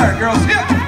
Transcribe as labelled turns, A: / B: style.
A: All right, girls. Yeah.